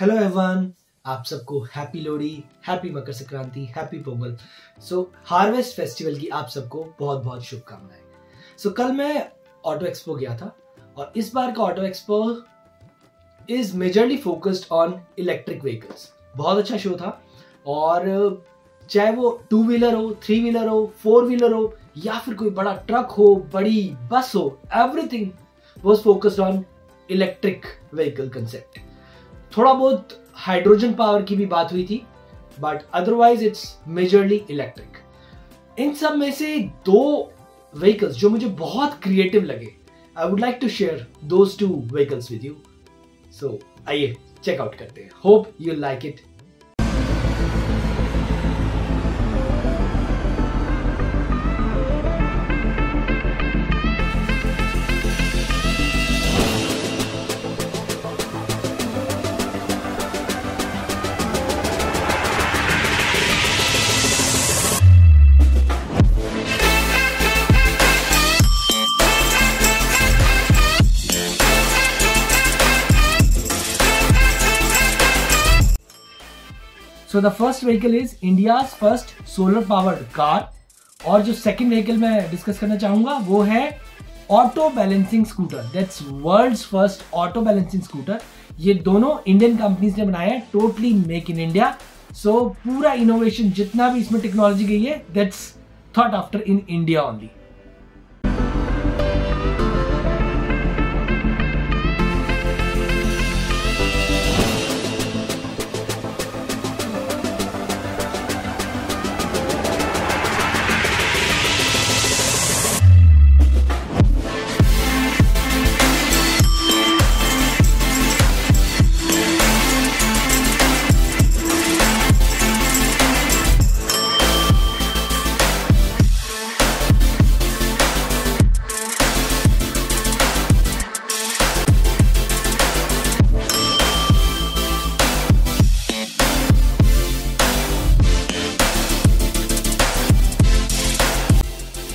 Hello everyone आप सबको happy Lohri happy Makar Sankranti happy Pongal so harvest festival की आप सबको बहुत बहुत शुभकामनाएँ. सो so, कल मैं ऑटो एक्सपो गया था और इस बार का auto expo is majorly focused on electric vehicles बहुत अच्छा शो था और चाहे वो टू व्हीलर हो थ्री व्हीलर हो फोर व्हीलर हो या फिर कोई बड़ा ट्रक हो बड़ी बस हो everything was focused on electric vehicle concept थोड़ा बहुत हाइड्रोजन पावर की भी बात हुई थी but otherwise it's majorly electric इन सब में से दो व्हीकल्स जो मुझे बहुत क्रिएटिव लगे I would like to share those two vehicles with you so आइए चेकआउट करते हैं। Hope you like it so the first vehicle is India first solar powered car और जो सेकेंड व्हीकल मैं डिस्कस करना चाहूँगा, वो है auto balancing scooter that's world first auto balancing scooter ये दोनों इंडियन कंपनीज़ ने बनाया है totally make in India so पूरा इनोवेशन जितना भी इसमें टेक्नोलॉजी गई है that's thought after in India only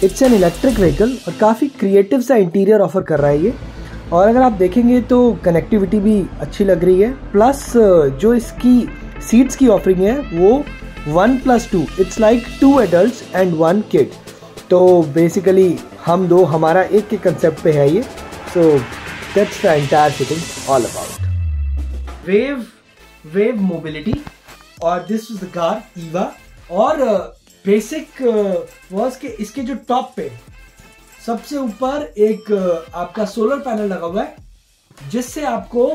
it's an electric vehicle और काफ़ी क्रिएटिव सा इंटीरियर ऑफ़र कर रहा है ये। और अगर आप देखेंगे तो कनेक्टिविटी भी अच्छी लग रही है। प्लस जो इसकी सीट्स की ऑफरिंग है, वो one plus two it's like two adult and one kid तो बेसिकली हम दो, हमारा एक के कंसेप्ट पे है ये। So that's the entire sitting all about wave wave mobility और this is the car Eva और बेसिक वॉज़ uh, के इसके जो टॉप पे सबसे ऊपर एक uh, आपका सोलर पैनल लगा हुआ है जिससे आपको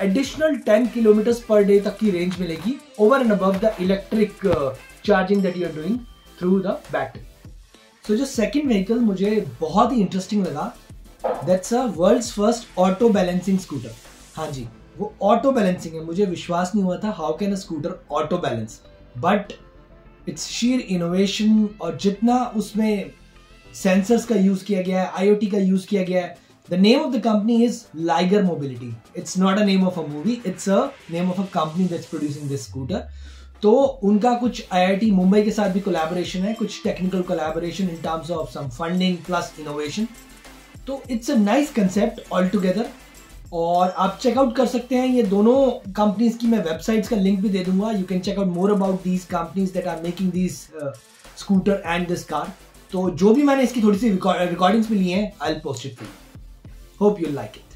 एडिशनल 10 किलोमीटर पर डे तक की रेंज मिलेगी over and above the electric charging that you are doing through the battery so जो सेकंड व्हीकल मुझे बहुत ही इंटरेस्टिंग लगा that's a world's first auto balancing scooter हाँ जी वो ऑटो बैलेंसिंग है मुझे विश्वास नहीं हुआ था how can a scooter auto balance but it's sheer innovation और जितना उसमें सेंसर्स का यूज़ किया गया है आईओटी का यूज़ किया गया है the name of the company is Liger mobility it's not a name of a movie it's a name of a company that's producing this scooter तो उनका कुछ आईआईटी मुंबई के साथ भी कोलैबोरेशन है, कुछ technical collaboration in terms of some funding plus innovation तो it's a nice concept all together और आप चेकआउट कर सकते हैं ये दोनों कंपनीज़ की मैं वेबसाइट्स का लिंक भी दे दूँगा। You can check out more about these companies that are making these scooter and this car तो जो भी मैंने इसकी थोड़ी सी रिकॉर्डिंग्स भी ली हैं I post it hope you like it